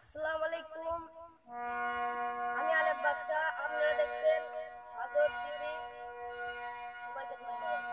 আসসালামু আলাইকুম। আমি আলেপ বাচ্চা আপনারা দেখছেন সাজত টিভি। সবাইকে ধন্যবাদ।